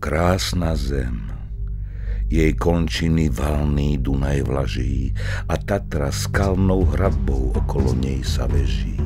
Krásna zem, jej končiny valný Dunaj vlaží a Tatra skalnou hradbou okolo nej sa veží.